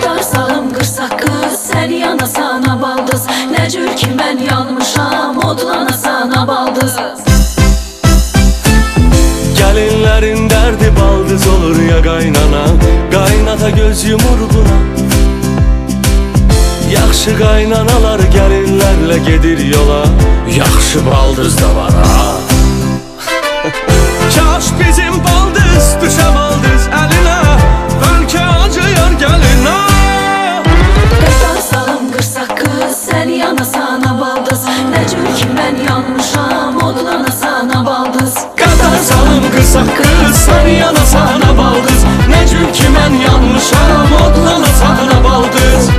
Qatlar salım qırsaqqız Sən yana sana baldız. Nə cür ki mən yanmışam Odlana sana baldız. Gəlinlərin dərdi baldız olur ya qaynana Qaynata göz yumur buna Yaxşı qaynanalar gəlinlərlə gedir yola. Yaxşı baldız da var ha Kaş bizim baldız düşə yanmışam Odlana sana baldız Qadar salım qısaq qız Sən yana sana baldız Nə cür ki mən yanmışam Odlana sana baldız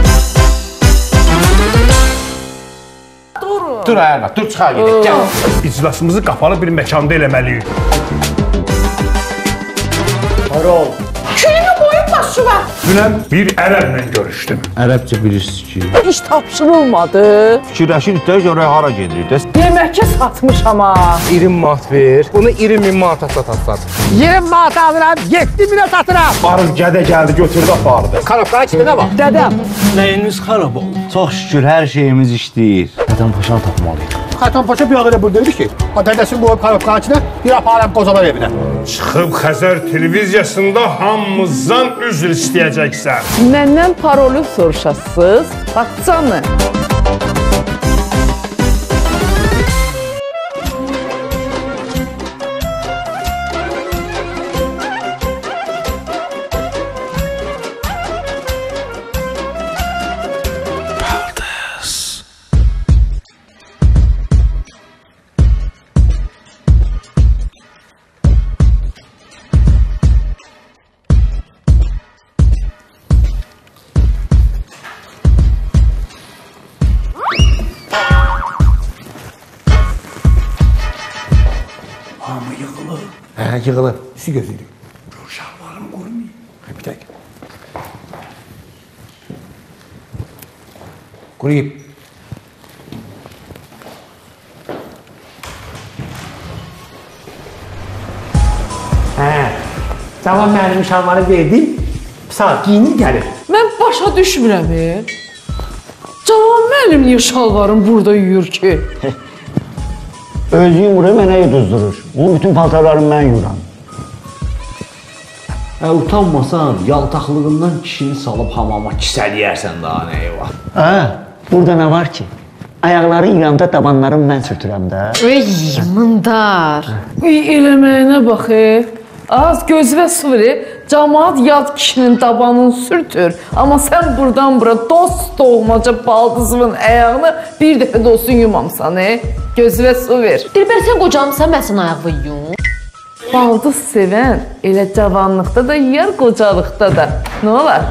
Dur Ərnab, dur çıxar gedək, gəl. İclasımızı qapalı bir məkanda eləməliyik. Harol. Boyun başıma. Dünən bir ərəblə görüşdüm. Ərəbcə bilirsiniz ki, İş tapşırılmadı. fikirləşirik də görək hara gedirik də. Yemək ki satmış ama. 20 manat ver. Bunu 20 min manata satarsan. 20 manat alıram, 7 minə satıram. Barın gədə gəldi, götürdü apardı. Kanapların içində nə var? Dədəm, Nəyiniz xarab oldu? Çox şükür hər şeyimiz işləyir. Nədən paşanı tapmalıyıq. Xatan Paşa bir adam burada dedi ki, dədəsini bu kanapların içində bir aparam qocalar evinə. Çıxıb Xəzər televiziyasında hamımızdan üzr istəyəcəksən. məndən parolu soruşasınız. Batcanı. Yığılır. Üstü gözləyir. Şalvarım görmür. Bir dəqiqə. Quruyub. Hə. Cavan mənim şalvarı verdim. Sağ giyinib gəlir. Mən başa düşmürəm. e. Cavan müəllim niyə şalvarım burada yuyur ki? Özü yumruğu mənə yuduzdurur. Onun bütün paltarlarını mən yuram. Hə, utanmasan, yaltaqlığından kişini salıb hamama kisələyərsən daha nə var. Hə, burada nə var ki? Ayaqları İranda, tabanlarını mən sürtürəm də. Ey, mındar. Ey, eləməyinə bax. e. Az gözvə su ver. Camaat yad kişinin tabanını sürtür. Amma sən buradan bura dost doğmaca baldızımın ayağını bir dəfə də olsun yumamsan, e? Gözvə su ver. Dilbər sən qocamısan, mən sən ayağı yum. Baldız sevən elə cavanlıqda da yeyər, qocalıqda da. Nə olar?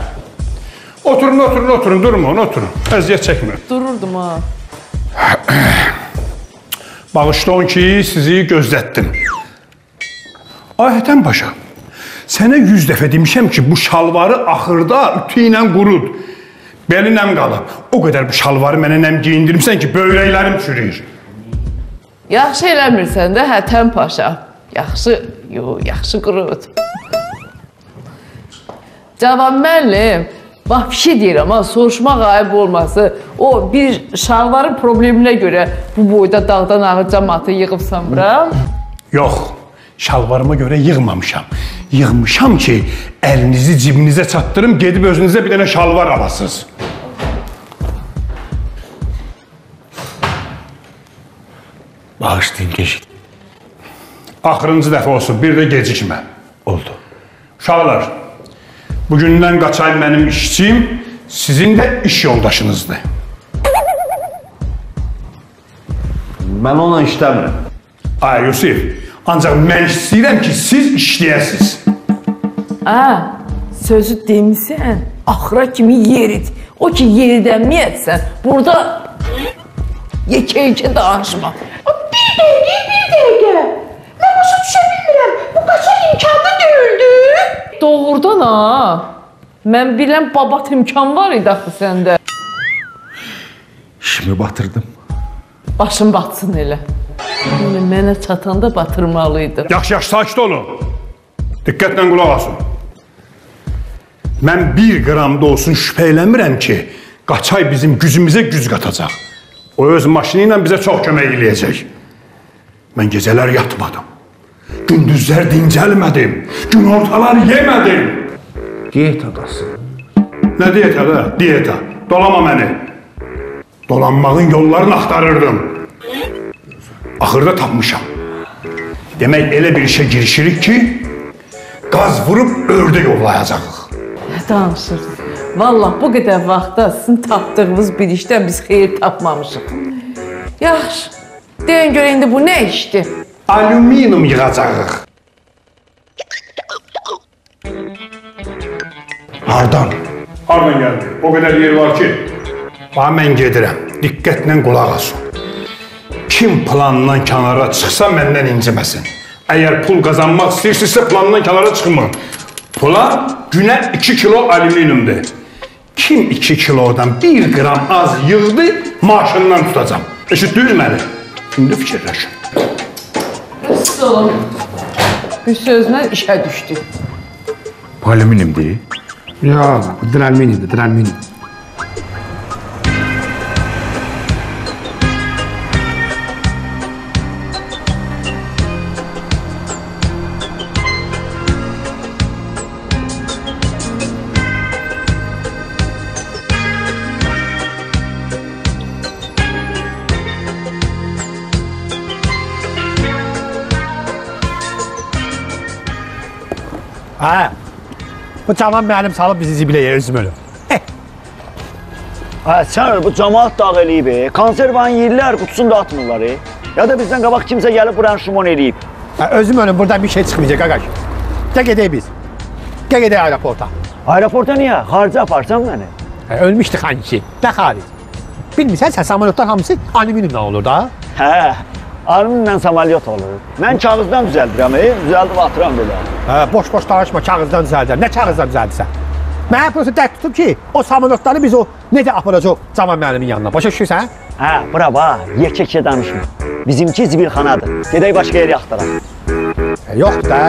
Oturun, oturun, oturun, durmayın, oturun. Əziyyət çəkməyin. Dururdum ha. Bağışlayın ki, sizi gözlətdim. Ayətən Paşa, sənə yüz dəfə demişəm ki, bu şalvarı axırda ütü ilə qurud. Beli nəm qalıb. O qədər bu şalvarı mənə nəm geyindirmisən ki, böyrəklərim çürüyür. Yaxşı eləmirsən də Hətən Paşa. Yaxşı, yo, yaxşı qurut. Cavan müəllim, bax bir şey deyirəm ha, soruşmaq ayıb olması. O bir şalvarın probleminə görə bu boyda dağdan ağı cəmaatı yığıbsan bura. Yox, şalvarıma görə yığmamışam. Yığmışam ki, əlinizi cibinizə çatdırım, gedib özünüzə bir dənə şalvar alasınız. Bağışlayın keşik. Axırıncı dəfə olsun, bir də gecikmə. Oldu. Uşaqlar, bugündən qaçay mənim işçim, sizin də iş yoldaşınızdır. Mən ona işləmirəm. Ay Yusif, ancaq mən istəyirəm ki, siz işləyəsiniz. Ha, sözü demisən, axıra kimi yerit. O ki yeridənməyətsən, burada yekə-yekə danışma. Bir dəqiqə, bir dəqiqə. Mən başa düşə bilmirəm. Bu qaça imkanlı deyildi. Doğrudan ha. Mən bilən babat imkan var idi axı səndə. İşimi batırdım. Başın batsın elə. Elə mənə çatanda batırmalı idi. Yaxşı, yaxşı, sakit olun. Diqqətlə qulaq asın. Mən bir qram da olsun şübhə eləmirəm ki, Qaçay bizim gücümüzə güc qatacaq. O öz maşını ilə bizə çox kömək eləyəcək. Mən gecələr yatmadım. Gündüzlər dincəlmədim. Gün ortalar yemədim. Diyetadasın. Nə diyeta da? Diyeta. Dolama məni. Dolanmağın yollarını axtarırdım. Axırda tapmışam. Demək elə bir işə girişirik ki, qaz vurub ördək ovlayacağıq. Nə danışırsınız? Vallah bu qədər vaxtda sizin tapdığınız bir işdən biz xeyir tapmamışıq. Yaxşı. Deyin görə indi bu nə işdir? Alüminium yığacağıq. Hardan? Hardan gəldi? O qədər yer var ki. Bax mən gedirəm. Diqqətlə qulaq asın. Kim plandan kənara çıxsa məndən inciməsin. Əgər pul qazanmaq istəyirsinizsə plandan kənara çıxmayın. Plan günə 2 kilo alüminiumdur. Kim 2 kilodan 1 qram az yığdı, maaşından tutacam. Eşitdiniz məni? İndi fikirləşin. Siz olun. Bir sözlə işə düşdük. Alüminimdir. Ya, bu dralminimdir, dralminim. Hə. Bu cavan müəllim salıb bizi zibiləyə özüm ölüm. Hə, sən bu cəmaət dağ eləyib, konservanı yeyirlər, qutusunu da atmırlar. E. Ya da bizdən qabaq kimsə gəlib buranı şumon eləyib. Hə, özüm ölüm, buradan bir şey çıxmayacaq qaqaş. Gəl gedək biz. Gəl gedək aeroporta. Aeroporta niyə? Xaricə aparsan məni? Hə, ölmüşdü xanki. Nə xaric? Bilmirsən sən samolyotlar hamısı alüminiumdan olur da. Hə. Alüminiumla samolyot olur. Mən kağızdan düzəldirəm, e. düzəldib atıram belə. Hə, boş-boş danışma, kağızdan düzəldir. Nə kağızdan düzəldirsən? Mənə prosta dərk tutub ki, o samolyotları biz o necə aparacaq cavan müəllimin yanına. Başa düşürsən? Hə, bura bax, yekə-yekə danışma. Bizimki zibilxanadır. Gedək başqa yer axtaraq. E, yox da.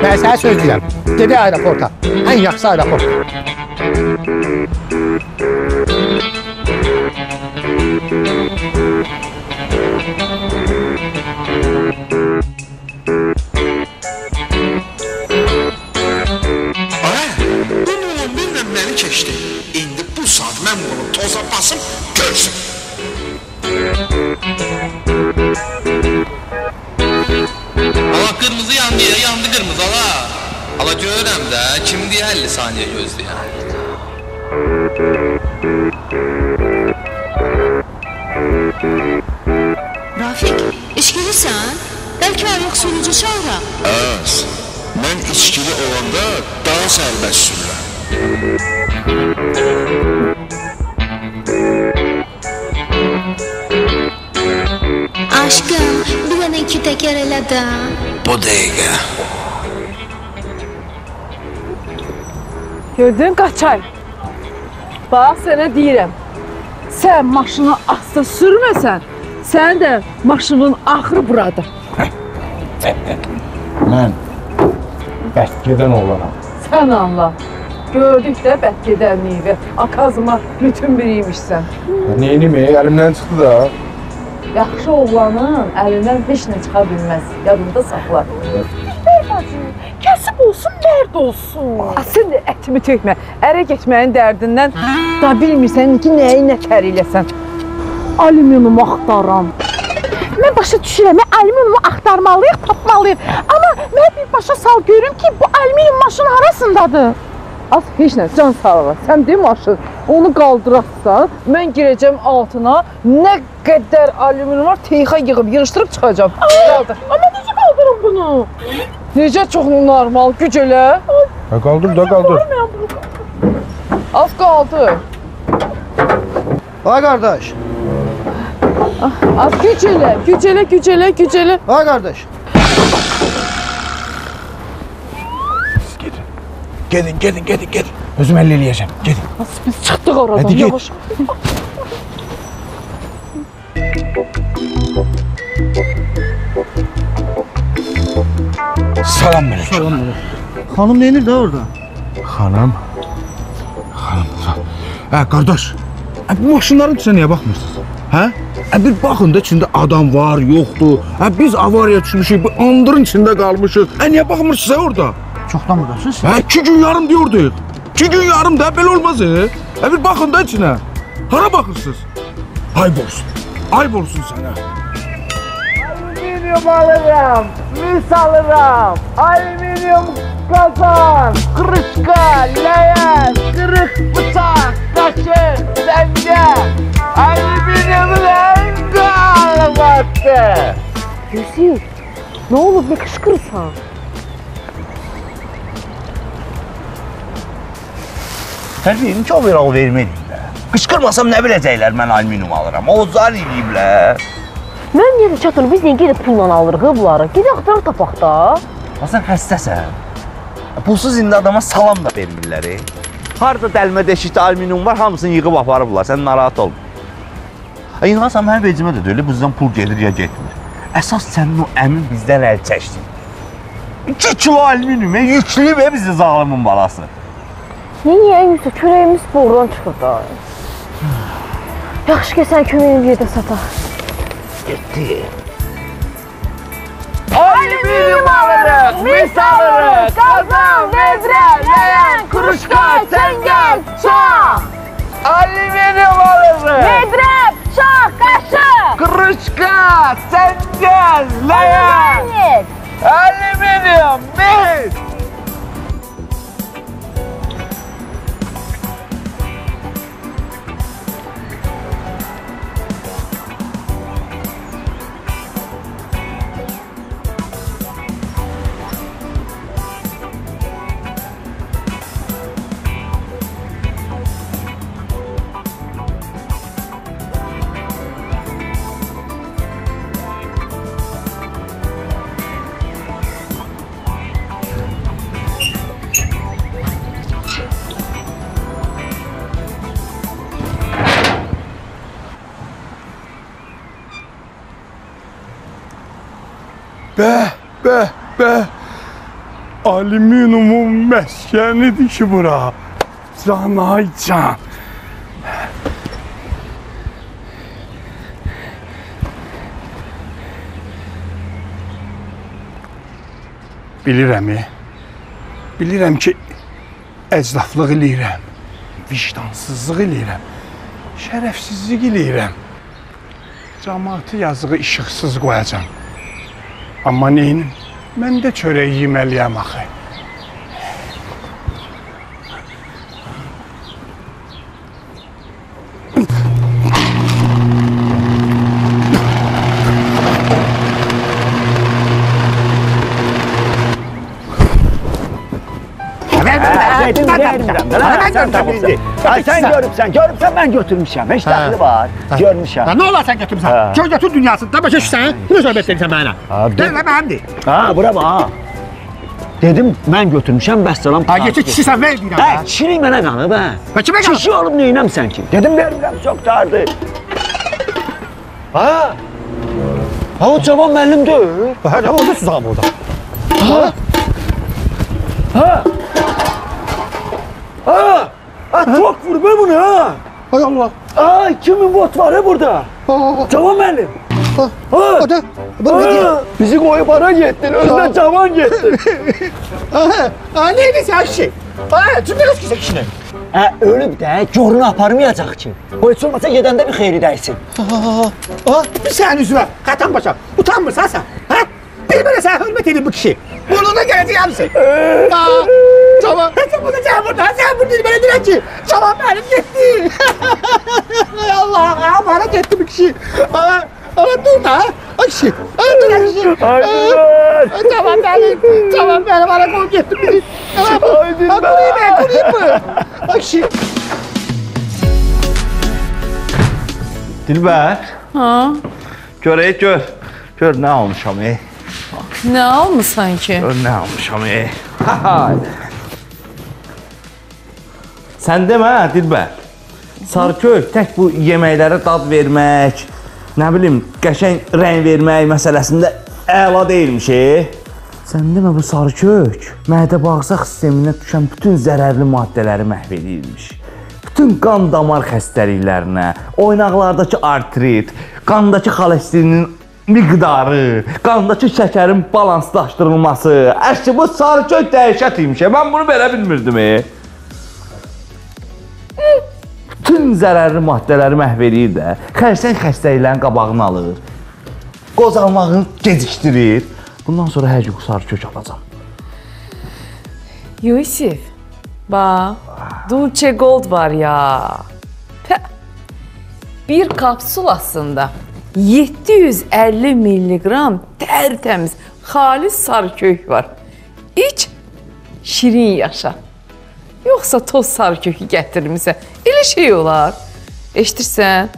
Mən sənə söz deyirəm. Gedək aeroporta. Ən yaxşı aeroport. ben bunu toza basım görsün. Allah kırmızı yandı ya yandı kırmızı Allah. Allah görürüm de kim diye 50 saniye gözdü yani. Rafik, içkilisən? Bəlkə ayaq sürücü çağıram? Əs, mən içkili olanda daha sərbəst sürürəm. Aşkım, bir dənə iki təkər elə də. Bu dəqiqə. Gördün Qaçay? Bax sənə deyirəm. Sən maşını asta sürməsən, sənin də maşının axırı buradır. Mən bərk gedən olaram. Sən anla. Gördük də bət gedənliyi. Akazıma bütün biriymişsən. Neyini mi? Əlimdən çıxdı da. Yaxşı oğlanın əlindən heç nə çıxa bilməz. Yadında saxla. Kasıb olsun, dərd olsun. Sən də ətimi tökmə. Ərə getməyin dərdindən da bilmirsən ki, nəyi nətər eləsən. Alüminium axtaran. Mən başa düşürəm, mən alüminiumu axtarmalıyıq, tapmalıyıq. Amma mən bir başa sal görüm ki, bu alüminium maşın harasındadır? Az heç nə, can sağlığı. Sən de maşın, onu qaldırarsan, mən girəcəm altına, nə qədər alüminium var, teyxə yığıb, yığışdırıb çıxacam. Qaldır. Amma necə qaldırım bunu? Necə çox normal, güc elə. Ha, qaldır da qaldır. Az qaldı. Ay qardaş, Az güc elə, güc elə, güc elə, güc elə. ay qardaş. Gedin, gedin, gedin, gedin. Özüm əllə eləyəcəm. Gedin. Az biz çıxdıq oradan, Hadi get. yavaş. Salam əleykum. Xanım neynir də orada? Xanım. Xanım. Hə, qardaş. Hə, bu maşınların içinə niyə baxmırsınız? Hə? Hə, bir baxın da içində adam var, yoxdur. Hə, biz avariya düşmüşük, bu andırın içində qalmışıq. Hə, niyə baxmırsınız hə, orada? Çoxdan buradasınız? Hə, iki gün yarım diyorduk. İki gün yarım da belə olmaz e. Hə, bir baxın da içinə. Hara baxırsınız? Ayb olsun. Ayb olsun sənə. Alüminyum alırım, mis alırım, alüminyum kazan, kırışka, leğen, kırık bıçak, kaşık, tencere, alüminyumun en pahalı madde. Yusuf, nə olub? Nə qışqırırsan? Təbii ki, o bir al verməliyim də. Qışqırmasam nə biləcəklər mən alüminium alıram. Ozar eləyiblər. Mən necə çatır? Biz niyə gedib pulla alırıq ha bunları? Gedək axtaraq tapaq da. Ha, sən xəstəsən. Pulsuz indi adama salam da vermirlər. e. Harda dəlmə deşikdə alüminium var, hamısını yığıb aparıblar. Sən narahat olma. Ay, İnanırsan, mənim vecimə də deyil, bizdən pul gedir ya getmir. Əsas sənin o əmin bizdən əl çəkdi. 2 kilo alüminium, e, yüklü be bizi zalımın balası. Niyə Yusuf? Çörəyimiz borudan çıxır da. Yaxşı ki, sən köməyini bir yerdə sataq. Getdi. Alüminyum alırıq, mis alırıq, kazan, vedre, leğen, kırışka, çengel, çak. Alüminyum alırıq. Vedrə, bıçaq, qaşıq. Kırışka, çengel, leğen, Alüminyum. alüminyum, mis. Alüminyumun məskənidir ki bura. Canay can. Bilirəm, e. bilirəm ki, əclaflıq eləyirəm, vicdansızlıq eləyirəm, şərəfsizlik eləyirəm. Cəmaatı yazığı işıqsız qoyacam. Amma neyinin? Mən də çörək yeməliyəm axı. Mən götürmüşəm. Ay sən görübsən, görübsən mən götürmüşəm. Heç dəxli var. Görmüşəm. Ha, nə olar sən götürmüsən? Gör götür dünyasında başa düşsən? Nə söhbət edirsən mənə? Gəl də mənimdir. Ha, bura bax. Dedim mən götürmüşəm, bəs salam. Ha, keçə kişisən ver deyirəm. Hə, kişilik mənə qalıb hə. Və kimə qalıb? Kişi olub neynəmsən ki? Dedim vermirəm, çox dardı. Ha? Ha, o cavan müəllim deyil. Hə, nə oldu siz ağam orada? Ha? Ha? Ha. Hay Allah. Aa, 2000 watt var ya burada. Cavan müəllim. Ha? Ne diyor? Ha, bizi koyup ara gittin, özüne cavan gittin. Ha, ha, neydi sen şey? Ha, cümle kız kişi kişine. Ha, ölüb də, görünü aparmayacaq ki. O heç olmasa gedəndə bir xeyri dəysin. Ha, bir sen üzüne. Katan başa. Utanmırsan sen. Ha? Bir böyle sen hürmet edin bu kişi. Burnuna gelecek misin? Ha, tamam. Sen burada, sen burada, sen burada. Bana diren ki, tamam benim gitti. Hay Allah, ha, bana gitti bu kişi. Ha, ha, dur da. O kişi. Ha, dur ha kişi. Ay, Ha, Tamam benim, tamam benim, bana kol gitti bizi. Tamam, Ay, ha, kurayım ben, kurayım mı? O kişi. Dilbər, Ha? görək gör. Gör nə almışam, e. Nə almısan ki? Gör nə almışam, e. Sən demə, Dilbər. Sarkök tək bu yeməklərə dad vermək, nə bilim, qəşəng rəng vermək məsələsində əla deyilmiş, e. Sən demə bu sarı kök mədə-bağırsaq sisteminə düşən bütün zərərli maddələri məhv edirmiş. Bütün qan damar xəstəliklərinə, oynaqlardakı artrit, qandakı xolesterinin miqdarı, qandakı şəkərin balanslaşdırılması, əşki bu sarı kök dəhşət imiş. Mən bunu belə bilmirdim. E. Bütün zərərli maddələri məhv edir də, xərçəng xəstəliklərin qabağını alır. Qozanmağını gecikdirir. Bundan sonra hər gün sarı kök alacağam. Yusif, bax, Dulce Gold var ya. Pə. Bir kapsulasında 750 milliqram tərtəmiz, xalis sarı kök var. İç, şirin yaşa. Yoxsa toz sarı kökü gətirmisən. Elə şey olar. Eşidirsən?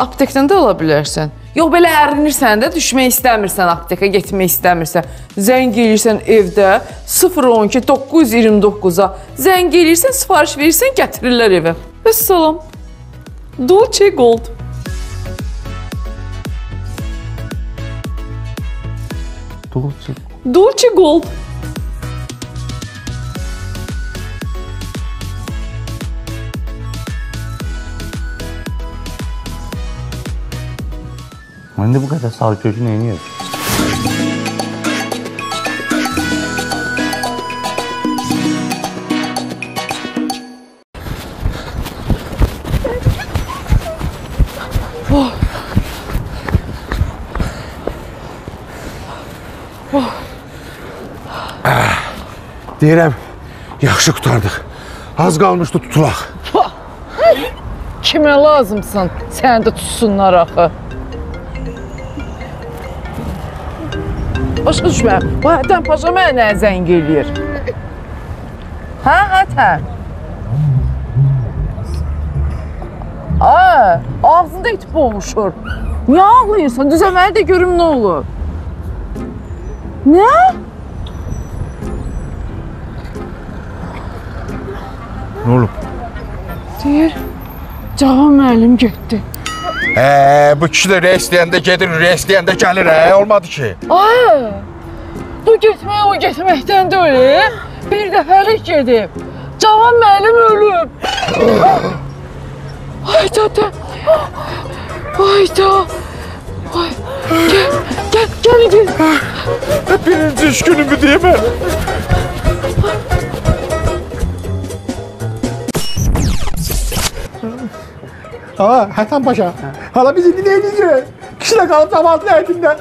Aptekdən də ola bilərsən. Yox belə ərinirsən də düşmək istəmirsən aptekə getmək istəmirsən. Zəng eləyirsən evdə 012 929-a. Zəng eləyirsən, sifariş verirsən, gətirirlər evə. Vəssalam. Dolce Gold. Dolce. Dolce Gold. İndi bu qədər sarı kökü nə edir? Deyirəm, yaxşı qutardıq. Az qalmışdı tutulaq. Kimə lazımsan? Səni də tutsunlar axı. Başa düşmə. Bu Hətən Paşa mənə nə zəng eləyir? Hə, Hətən? Aa, ağzında it boğuşur. Niyə ağlayırsan? Düzə məni də görüm nə olur. Nə? Nə olub? Deyir, Cavan müəllim getdi. Ee, bu kişi də reis deyəndə gedir, reis deyəndə gəlir, hə? Olmadı ki. Ay! Bu getmək o getməkdən deyil. Bir dəfəlik gedib. Cavan müəllim ölüb. Ay dada. Ay da. Ay. Gel, gel, gel, gel. Birinci iş günümü deyim mən. Aa, Həsən Paşa. Hala biz indi nə edəcəyik? Kişi də qalıb cavabın əydindən.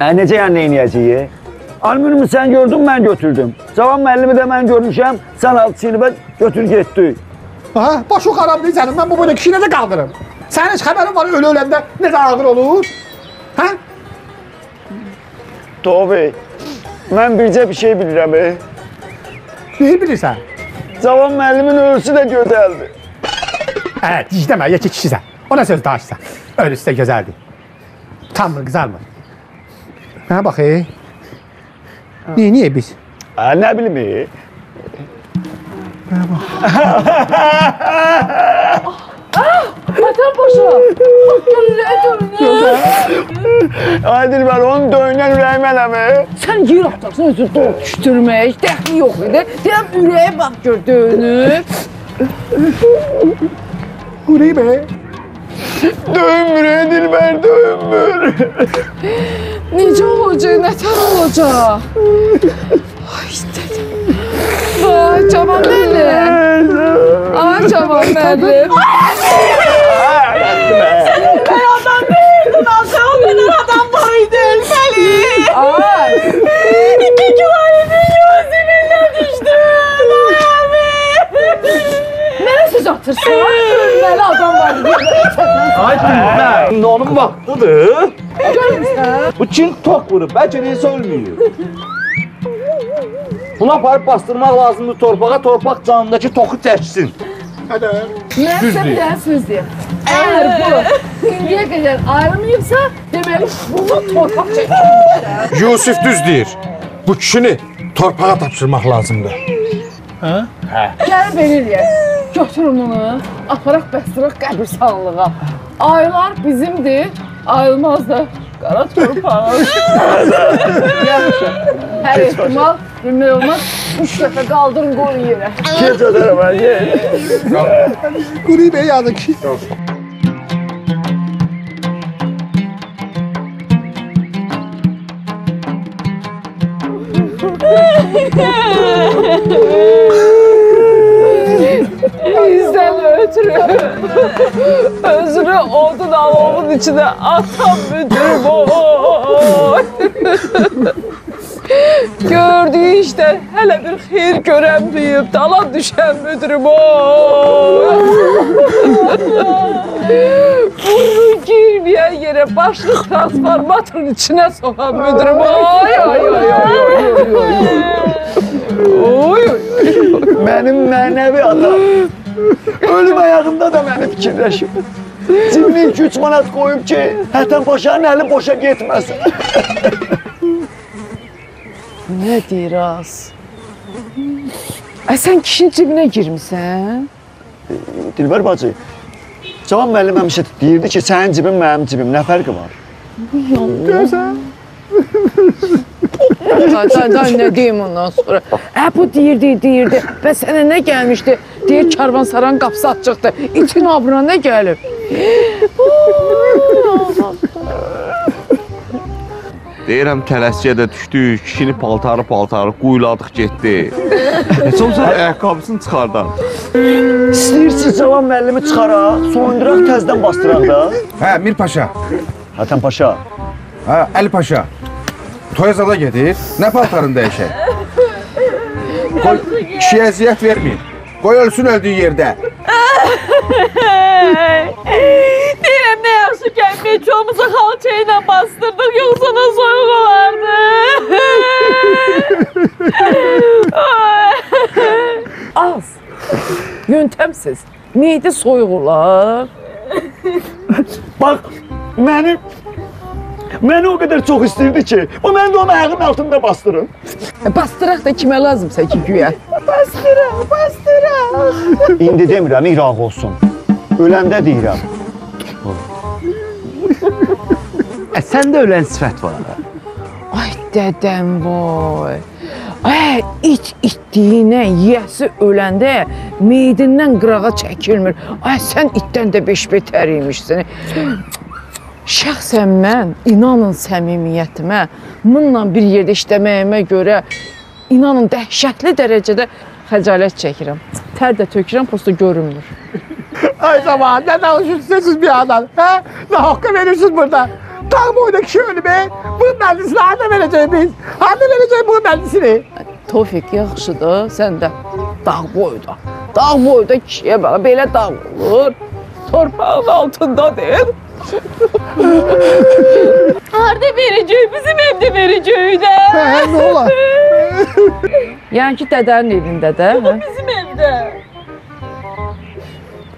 Hə, necə yəni neynəyəcəyik? Alüminiumu sən gördün, mən götürdüm. Cavan müəllimi də mən görmüşəm, sən al silibə götür getdik. Aha, başı xarabdır sənin. Mən bu boyda kişi necə qaldırım? Sənin heç xəbərin var ölü öləndə necə ağır olur? Hə? Tobi, mən bircə bir şey bilirəm. E. Neyi bilirsən? Cavan müəllimin ölüsü də gözəldir. Hə, dicdəmə, yekə kişisən. O nə söz danışsan? Ölüsü də gözəldir. Utanmır, qızarmır. Hə, bax, e. Niyə, niyə biz? Hə, nə bilim. E. Hətən Paşa. Ürəyə dönür. Ay Dilber, onun döyünən ürəyimənəm. E. Sən yer atarsan özü dol düşdürmək. Dəxli yox idi. Deyəm ürəyə bax gör dönür. Ürəyi be. Döyünmür e, Dilber, döyünmür. Necə olacaq, nətər olacaq? Ay dedim. Vay cavan müəllim. Ay cavan müəllim. Ben adam değildim Asya. O kadar adam var idi ölmeli. Ay. İki Söz atırsan? Ölməli adam var. Ay Dilber, indi onun vaxtıdır. Görmüsən? Bu Çin tok vurub, bəlkə neysə ölməyib. Bunu aparıb bastırmaq lazımdır torpağa, torpaq canındakı toxu çəksin. Mən sizə bir dənə söz deyim. Əgər bu indiyə qədər ayrılmayıbsa, deməli bunu torpaq çəkmişlər. Yusif düz deyir. Bu kişini torpağa tapşırmaq lazımdır. Gəlin belə eləyək. Götürün bunu, aparaq bəstirək qəbirstanlığa. Aylar bizimdir, ayrılmaz da qara torpaq. Yaxşı. Hər ehtimal bilmək olmaz. Üç dəfə qaldırın qoyun yerə. Geç ödərəm mən, geç. Quruyub ey yazık kişi. Bizdən ötürü özünü odun alovun içine atan müdürüm oy. Gördüğü işte hele bir xeyir gören büyüyüp dala düşen müdürüm oy. Burnu girmeyen yere başlı transformatörün içine sokan müdürüm oy. Oy oy oy oy oy oy. Oy oy. Mənim mənəvi atam. Ölüm ayağında da məni fikirləşib. Cibinə 2-3 manat qoyub ki, Hətən Paşanın əli boşa getməsin. Ne deyir az? Ay sen kişinin cibine girmişsən? Dilbər bacı, Cavan müəllim həmişə deyirdi ki, sənin cibin mənim cibim, nə fərqi var? Görsən? Ay, ay, ay, ne diyeyim ondan sonra? Hə bu deyirdi, deyirdi. Və sənə nə gəlmişdi? Deyir karvansaranın qapısı açıqdı. İtin abına nə gəlib? Deyirəm tələssiyə də düşdük, kişini paltarı paltarı quyuladıq getdi. Heç olmasa ayaqqabısını çıxardan. İstəyirsiniz Cavan müəllimi çıxaraq, soyunduraq, təzdən bastıraq da. Hə, Mir Paşa. Hətən Paşa. Hə, Əli Paşa. Toya zada gedir. Nə paltarını dəyişək? Qoy kişiyə əziyyət verməyin. Qoy ölsün öldüyü yerdə. Deyirəm nə yaxşı ki, heç olmasa xalça ilə bastırdıq, yoxsa da soyuq olardı. Az. Yöntəmsiz. Meydi soyuq olar. Bax, məni Məni o qədər çox istəyirdi ki, o məni də onun ayağının altında bastırın. E, Bastıraq da kimə lazımsa ki güya. Bastıraq, bastıraq. İndi demirəm, iraq olsun. Öləndə deyirəm. Ə, səndə ölən sifət var. Ay dədəm vay. Ay it itdiyinə yiyəsi öləndə meydindən qırağa çəkilmir. Ay sən itdən də beş betər imişsən. Şəxsən mən inanın səmimiyyətimə, bununla bir yerdə işləməyimə görə inanın dəhşətli dərəcədə xəcalət çəkirəm. Tər də tökürəm, prosta görünmür. Ay zaman ne danışıyorsunuz siz bir adam? He? Ne hakkı veriyorsunuz burada? Tam boyda kişi ölümü. Bunun beldisini hadi vereceğiz biz. Hadi vereceğiz bunun beldisini. Tofiq yaxşıdır, sən də dağ boyda. Dağ boyda kişiyə bax, belə dağ olur. Torpağın altındadır. Harda verəcək? Bizim evdə verəcək də. He, ne ola? Yəni ki, dədənin evində də. hə? Bizim evdə.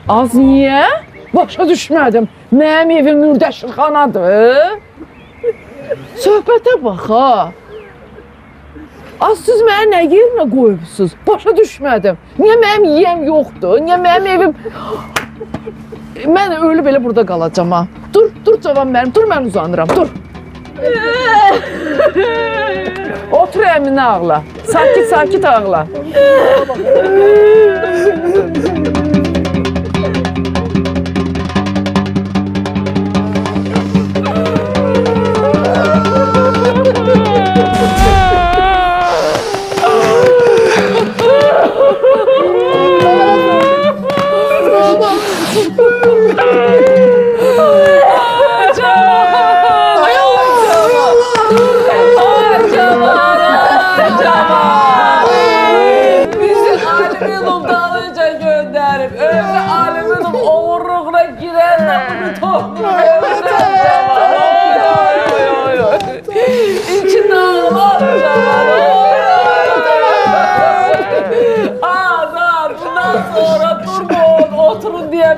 Az niyə? Başa düşmədim. Mənim evim Mürdəşirxanadır. Söhbətə bax ha. Az siz mənə nə yerinə qoyubsunuz? Başa düşmədim. Niyə mənim yiyəm yoxdur? Niyə mənim evim... Mən ölü belə burada qalacam ha. Dur, dur cavan mənim. Dur mən uzanıram. Dur. Otur Əminə ağla. Sakit, sakit ağla.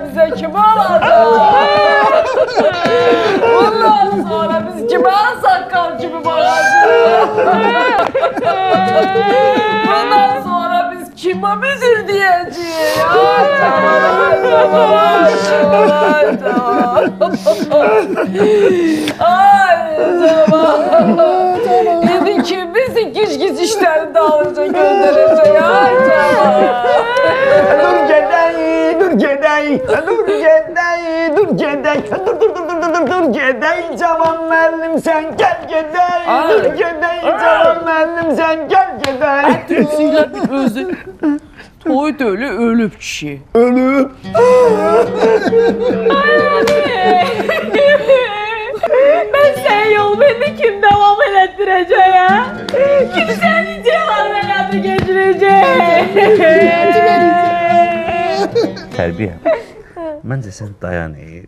Bize kim alacak? Bundan sonra biz kime sakkal gibi bakacağız? Bundan sonra biz kime müdür diyeceğiz? Ay tamam, ay tamam, ay tamam. Ay tamam. Şimdi Kimisi gic-gic işlerini dalınca gönderecek. Ay canım. Dur gedey, dur gedey, dur gedey, dur gedey, dur dur dur dur dur dur dur gedey, cavan müəllim sen gel gedey, dur gedey, cavan müəllim sen gel gedey. Tüysüyle özü. Toy dölü ölüb kişi. Ölüb. Ben sen yol beni kim devam ettirecek ya? Kim seni cevap hayatı geçirecek? Tərbiyə. Məncə sən dayan. e,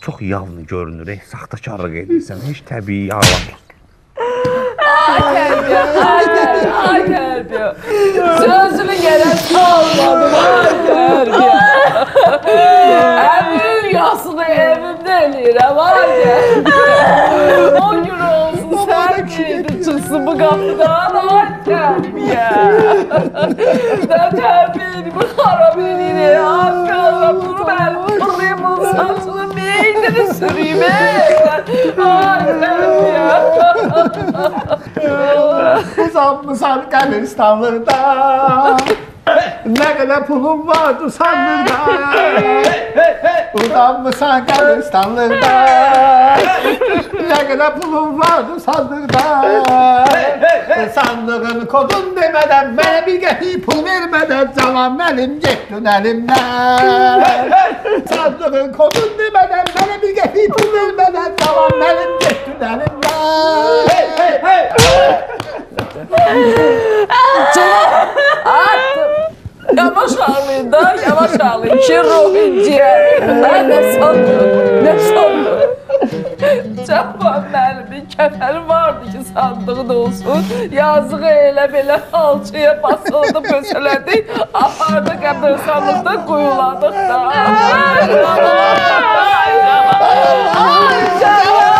Çox yalnı görünür, e, saxtakarlıq edirsən. Heç təbii ağlamır. Ay terbiye. Sözünü gene salmadım, ay terbiye. Emin yasını evimde eləyirəm, ay terbiye. O gün olsun sen miydin çıksın bu terbiye. Ne terbiyeni bu karabini, ay terbiye. Bunu ben kırayım, saçını beynini süreyim, ey. Ay terbiye. Uzanmışsan qəbristanlıqda Nə qədər pulun vardı sandıqda Uzanmışsan qəbristanlıqda Nə qədər pulun vardı sandıqda Sandığın kodun demədən Mənə bir qəti pul vermədən Cavan mənim getdin əlimdən Sandığın kodun demədən Mənə bir qəti pul vermədən Cavan mənim getdin əlimdən Hey hey Yavaş ağlayın da, yavaş ağlayın. Ruhun ciğer. Ben ne sandın? Ne sandın? Cavan müəllimin kəfəri vardı ki, sandığın olsun. Yazığı elə belə alçıya basıldı, pösələdi. Apardı qəbirstanlıqda quyuladıq da. Ay cavan! Ay cavan! Ay cavan!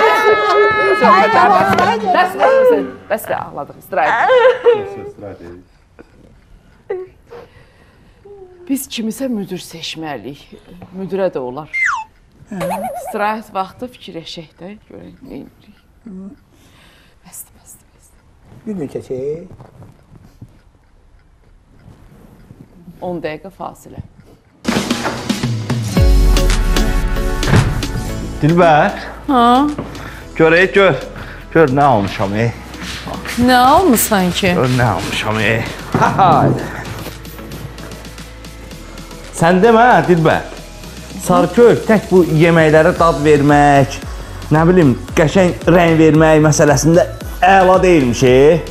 Bəs, bəs, bəs, bəs, ağladıq, istirahət. Biz kimisə müdür seçməliyik. Müdirə də olar. İstirahət vaxtı fikirləşək də, görək nə edirik. Bəsdir, bəsdir, bəsdir. Bir də keçək 10 dəqiqə fasilə. Dilbər, Ha? görək gör. Gör nə almışam, e. Nə almısan ki? Gör nə almışam, e. Sən demə, Dilbər. Sarıkök tək bu yeməklərə dad vermək, nə bilim, qəşəng rəng vermək məsələsində əla deyilmiş, e.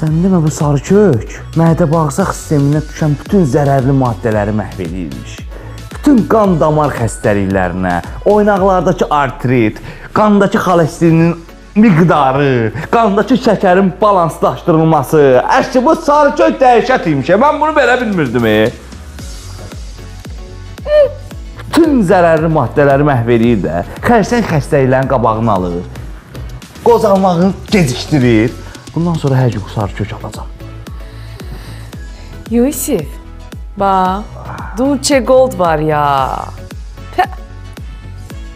Sən demə bu sarıkök mədə-bağırsaq sisteminə düşən bütün zərərli maddələri məhv edirmiş. Bütün qan damar xəstəliklərinə, oynaqlardakı artrit, qandakı xolesterinin miqdarı, qandakı şəkərin balanslaşdırılması, əşki bu sarıkök dəhşət imiş. e. Mən bunu belə bilmirdim. E. Bütün zərərli maddələri məhv edir də, xərçəng xəstəliklərin qabağını alır. Qozanmağını gecikdirir. Bundan sonra hər gün sarıkök alacam. Yusif, bax, Dulce Gold var ya.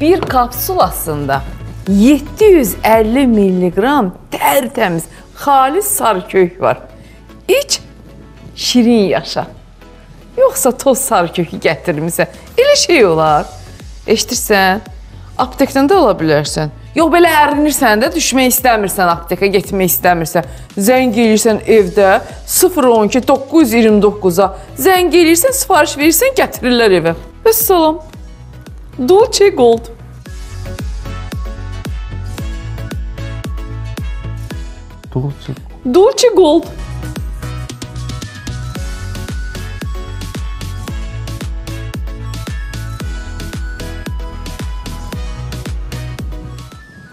Bir kapsul aslında 750 milliqram tərtəmiz, xalis sarı kök var. İç, şirin yaşa. Yoxsa toz sarı kökü gətirmisən. Elə şey olar. Eşidirsən? Aptekdən də ola bilərsən. Yox belə ərinirsən də düşmək istəmirsən aptekə getmək istəmirsən. Zəng eləyirsən evdə 012 929-a. Zəng eləyirsən, sifariş verirsən, gətirirlər evə. Bəs salam. Dolce Gold. Dolce Dolce Gold.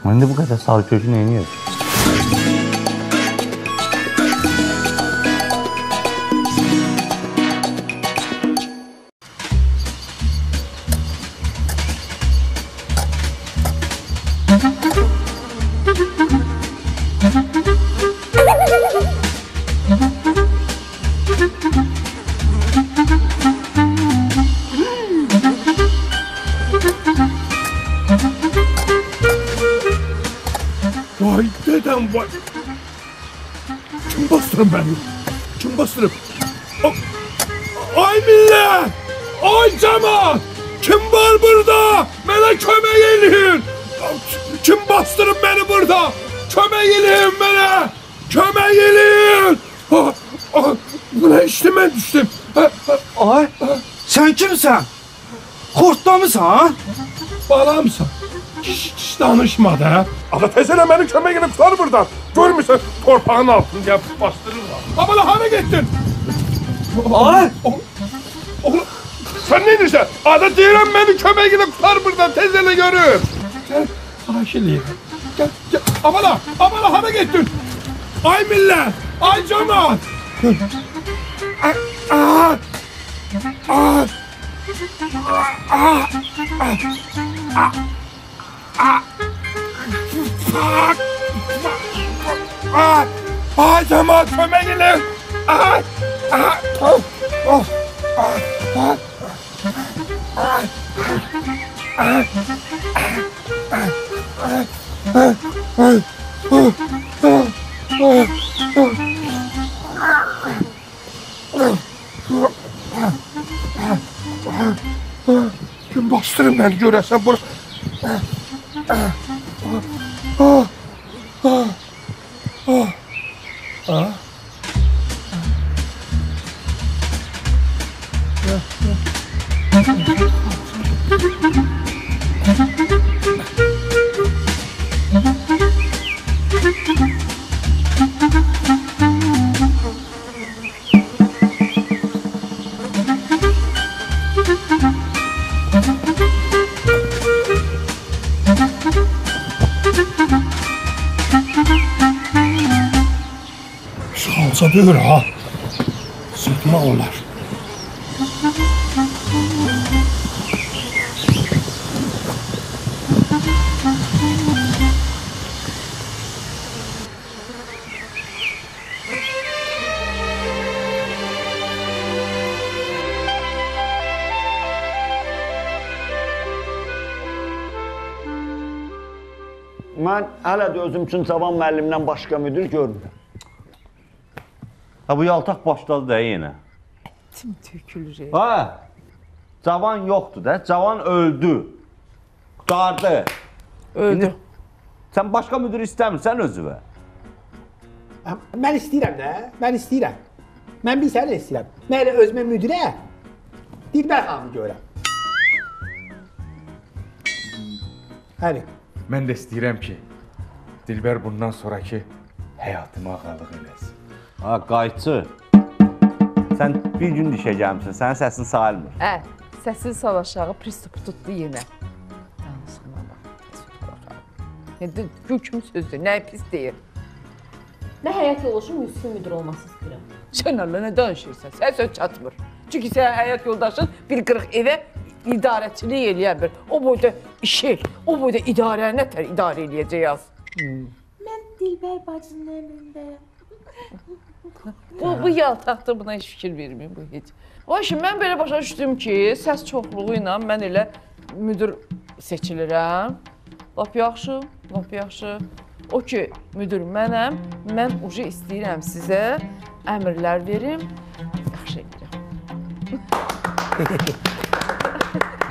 Məndə bu qədər sarıkökü nə edir? Kim bastırın beni? Kim bastırıp? A- Ay millet! Ay cemaat! Kim var burada? Bana kömek edin! Kim bastırın beni burada? Kömek edin bana! Kömek edin! Ah, ah, Buna işime düştüm. Ah, ah, Ay, sən kimsən? Xortlamısan? Balamsan. Hiç, hiç danışma da. Ala tezene beni kömek edip sar buradan. Görmüşsün torpağın altında bastırırlar. Ama da hana gittin. Ay! Oğlum sen ne diyorsun? Ada diyorum beni kömek edip sar buradan tezene görür. Gel Ayşeli'ye. Gel gel. Ama da ama da hana gittin. Ay millet. Ay cemaat. Ay, ay, ay. Ah, ah, ah, ah, fuck, ah, ay cemaat kömek edin. Ay, ay, oh, oh, ah, ah, ay, ay, ay, ay, ay, ay, oh, oh, oh, oh. Kim bastırın beni görəsən bura. Salça deyir ha. Sıtma olar. Mən hələ də özüm üçün Cavan müəllimdən başqa müdir görmürəm. Ha bu yaltaq başladı da yenə. Tim tökülür. Ha. Cavan yoxdur da. Cavan öldü. Qardı. Öldü. Sən başqa müdir istəmirsən özünə. Mən istəyirəm də, mən istəyirəm. Mən bir sənə istəyirəm. Mən elə özümə müdirə Dilbər xanımı görəm. Həli. Mən də istəyirəm ki, Dilbər bundan sonraki həyatıma ağalıq eləsin. Ha qayçı. Sən bir gün dişə gəlmisən. Sənin səsin salmır. Ə, səsi sal aşağı, pristopu tutdu yenə. Danışığına bax. Nədir, hökm sözdür, nə pis deyir. Mən həyat yoldaşım Yusufun müdür olmasını istəyirəm. Sən Allah nə danışırsan? Sən söz çatmır. Çünki sənin həyat yoldaşın bir qırıq evə idarəçilik eləyə bir. O boyda işi, o boyda idarə nə tər idarə eləyəcək yaz. Mən Dilbər bacının əmrindəyəm. Bu, bu yaltaqda buna heç fikir verməyim bu heç. O işi mən belə başa düşdüm ki, səs çoxluğu ilə mən elə müdür seçilirəm. Lap yaxşı, lap yaxşı. O ki, müdür mənəm, mən ucu istəyirəm sizə əmrlər verim. Yaxşı edirəm.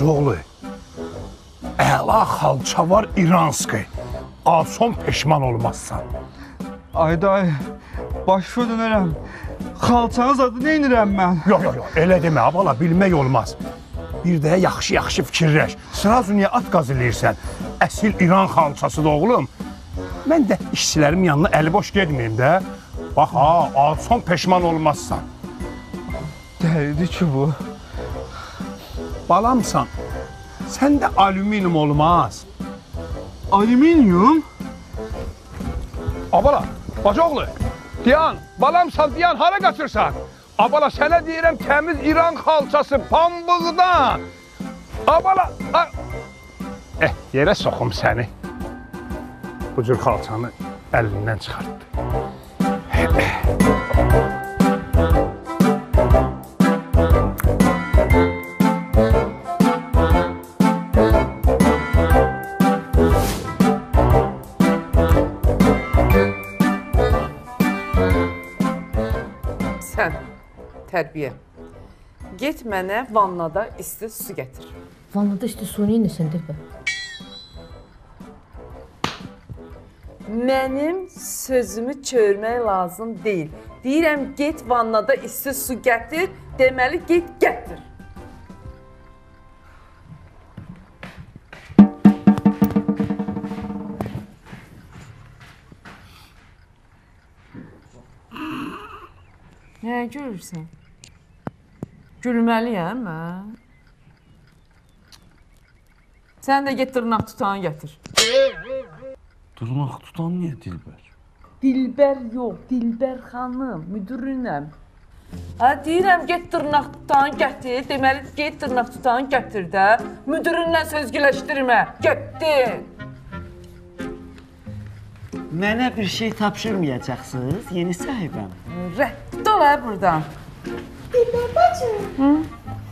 Bacıoğlu, əla xalça var İranski. Ason peşman olmazsan. Ayday, başa dönərəm. Xalçanız adı nə edirəm mən? Yox, yox, yox, elə demə, abala, bilmək olmaz. Bir də yaxşı-yaxşı fikirləş. Sırazu niyə at qaz eləyirsən? Əsil İran xalçasıdır oğlum. Mən də işçilərim yanına əli boş getməyim də. Bax ha, ason peşman olmazsan. Dəlidir ki bu. Balamsan, səndə alüminium olmaz. Alüminium? Abala, bacıoğlu, Diyan, balamsan diyan hara qaçırsan? Abala sənə deyirəm təmiz İran xalçası pambıqdan. Abala, a... Eh, yerə soxum səni. Bu cür xalçanı əlindən çıxartdı. Tərbiyə. Get mənə vannada isti su gətir. Vannada isti su neynəsən dəfə? Mənim sözümü çörmək lazım deyil. Deyirəm get vannada isti su gətir, deməli get gətir. Nə görürsən? Gülməliyəm mən. Sən də get dırnaq tutanı gətir. Dırnaq tutan niyə Dilbər? Dilbər yox, Dilbər xanım, müdürünəm. Ha deyirəm get dırnaq tutanı gətir, deməli get dırnaq tutanı gətir də. Müdürünlə sözgüləşdirmə. Getdi. Mənə bir şey tapşırmayacaqsınız, yeni sahibəm. Rədd ol ha burdan. Dilbər bacı. Hı?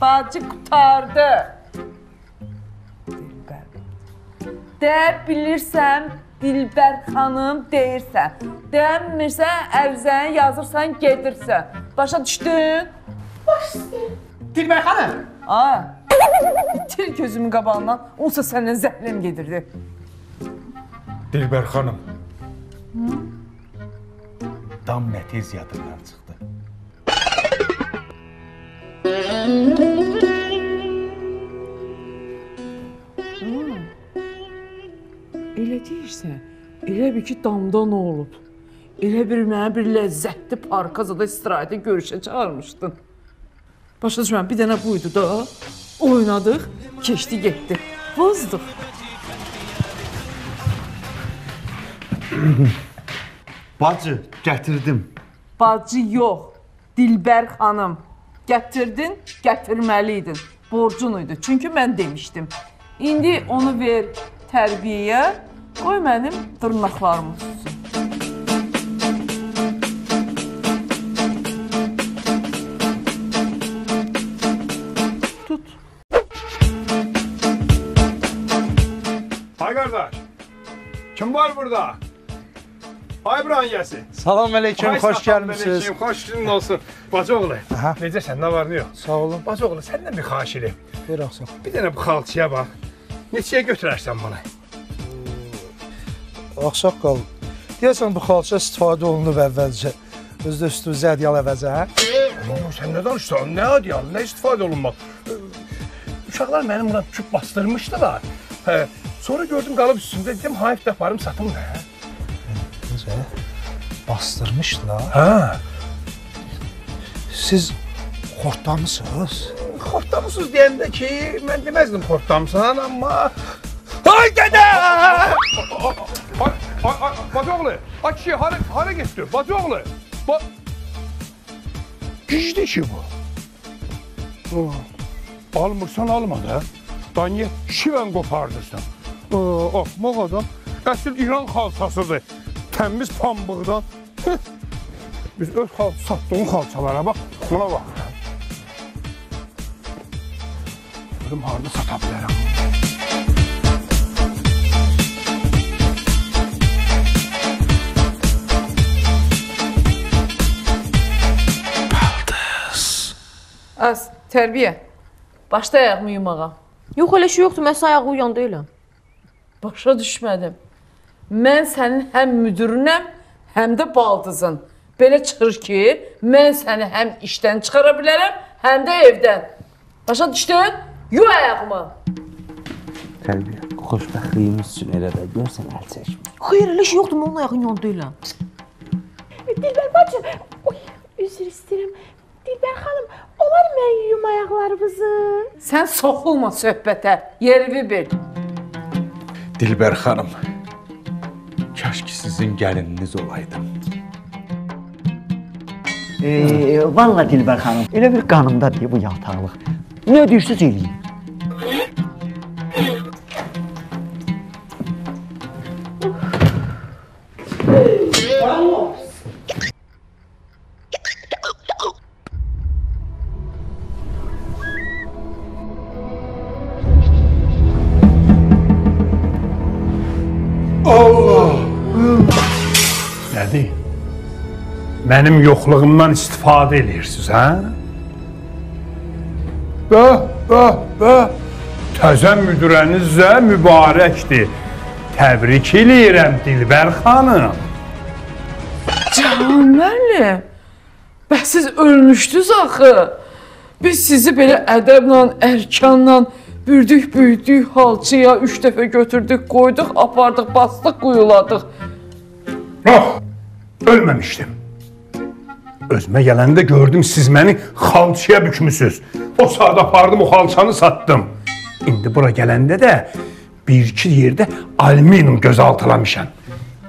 Bacı qutardı. Dilbər. De bilirsən, Dilbər xanım deyirsən. Demirsən, ərizəni yazırsan, gedirsən. Başa düşdün? Dilbər xanım. Aa. Til gözümün qabağından, onsa səndən zəhlim gedirdi. Dilbər xanım. Dam nə tez yadından çıxdı. Elə deyirsən, elə bir ki, damda nə olub? Elə bir mənə bir ləzzətli parkazada istirahətə görüşə çağırmışdın. Başa düşmən, bir dənə buydu da. Oynadıq, keçdi getdi. Bozdıq. Bacı, gətirdim. Bacı yox, Dilbər xanım. Gətirdin, gətirməliydin. Borcun idi. Çünki mən demişdim. İndi onu ver tərbiyəyə, qoy mənim dırnaqlarımı tutsun. Tut. Hay qardaş. Kim var burada? Ay Branyəsi. Salam əleykum, Ay, xoş salam gəlmisiniz. əleykum, Xoş günün olsun. Bacı oğlu. Aha. Necəsən? Nə var, nə yox? Sağ olun. Bacı oğlu, səndən bir xahiş edeyim. Bir axsaq. Bir dənə bu xalçaya bax. Neçəyə götürərsən bunu? Ağsaqqal. Deyəsən bu xalça istifadə olunub əvvəlcə. Özdə üstü zədyal əvəzə, hə? Oğlum sən nə danışsan? Nə adiyal, nə istifadə olunmaq? Uşaqlar mənim buna küp bastırmışdılar. Hə, sonra gördüm qalıb üstündə, dedim hayf də aparım satım nə? Necə? Bastırmışdılar. Hə. Siz xortlamısınız? Xortlamısınız deyəndə ki, mən deməzdim xortlamısan, amma... Ay dədə! Bacıoğlu, ay kişi, hara, hara getdi? Bacıoğlu, ba... Gicdi ki bu. Almırsan alma da. Da niyə şivən qopardırsan? Axmaq adam. Əsl İran xalçasıdır. Təmiz pambıqdan. Biz öz xal satdığın xalçalara bax, buna bax. Görüm harda sata bilərəm. Az, tərbiyə. Başda ayağımı yumağa. Yox, elə şey yoxdur. Mən sizə ayağı uyan deyiləm. Başa düşmədim. Mən sənin həm müdürünəm, həm də baldızın. Belə çıxır ki, mən səni həm işdən çıxara bilərəm, həm də evdən. Başa düşdün? Yu ayağımı. Tərbiyə, xoşbəxtliyimiz üçün elə də görsən əl çəkmir. Xeyr, elə şey yoxdur. Mən onun ayağının yanında deyiləm. Dilbər bacı, oy, üzr istəyirəm. Dilbər xanım, olar mən yuyum ayaqlarınızı? Sən soxulma söhbətə, yerimi bil. Dilbər xanım, kaş ki sizin gəlininiz olaydım. Ee, valla Dilbər xanım, elə bir qanımdadır bu yaltaqlıq. Nə deyirsiniz eləyin. Allah! Nədir? Mənim yoxluğumdan istifadə edirsiniz, hə? Bəh, bəh, bəh. Təzə müdirəniz də mübarəkdir. Təbrik eləyirəm Dilbər xanım. Cahan müəllim, bəs siz ölmüşdünüz axı. Biz sizi belə ədəblə, ərkanla bürdük, büyüdük, halçıya üç dəfə götürdük, qoyduq, apardıq, bastıq, quyuladıq. Yox, ölməmişdim. Özümə gələndə gördüm siz məni xalçaya bükmüsüz. O saat apardım o xalçanı satdım. İndi bura gələndə də bir-iki yerdə alüminium gözaltılamışam.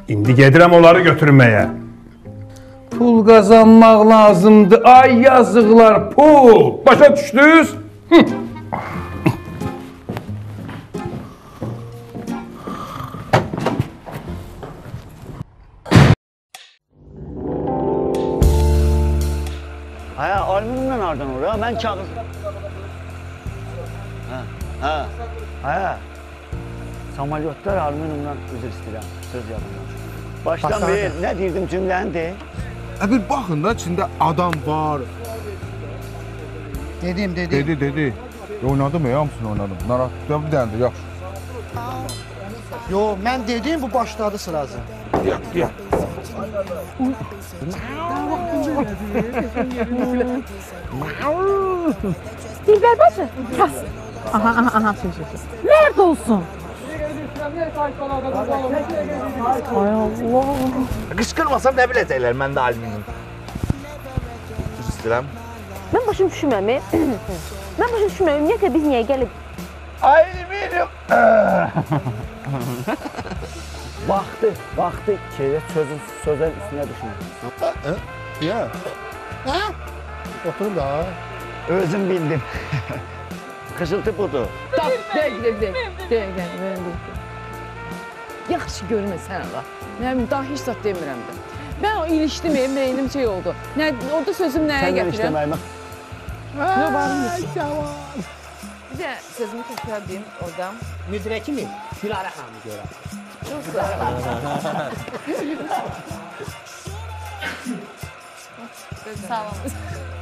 İndi gedirəm onları götürməyə. Pul qazanmaq lazımdır. Ay yazıqlar, pul. Başa düşdünüz? Hı. Mən kağız. Hə, hə. Hə. Samalyotlar alüminiumla üzr istəyirəm. Söz yadımdan. Başdan bir nə deyirdim cümləni de. E bir baxın da içində adam var. Dedim, dedim. Dedi, dedi. E, oynadım ya, hamısını oynadım. Narahat ya bir dənə də yaxşı. Yo, mən dedim bu başladı sırası. Yap, yap. Dilbər bacı, kas. Aha, aha, aha, şey, şey, şey. Nerede olsun? Ay Allah. Qışqırmasam nə biləcəklər məndə alüminium. Üzr istəyirəm. Mən başım düşmürəm. Mən başım düşmürəm. Ümumiyyətlə biz niyə gəlib? Alüminium. Vaxtı, vaxtı şeyə sözün sözün üstünə düşmür. Ya. Hə? Oturun da. Özüm bildim. Xışıltı budur. Tap, dəqiq, dəqiq, dəqiq, dəqiq. Yaxşı görməsən Allah. Mən daha heç zat demirəm də. Mən o ilişdim, meylim şey oldu. Nə, orada sözüm nəyə Səndən gətirəm? işləməyimə. Nə var? Bir də sözümü təkrar deyim orada. Müdirə kimi? Gülarə xanımı görəm. Çox sağ ol. Sağ olun.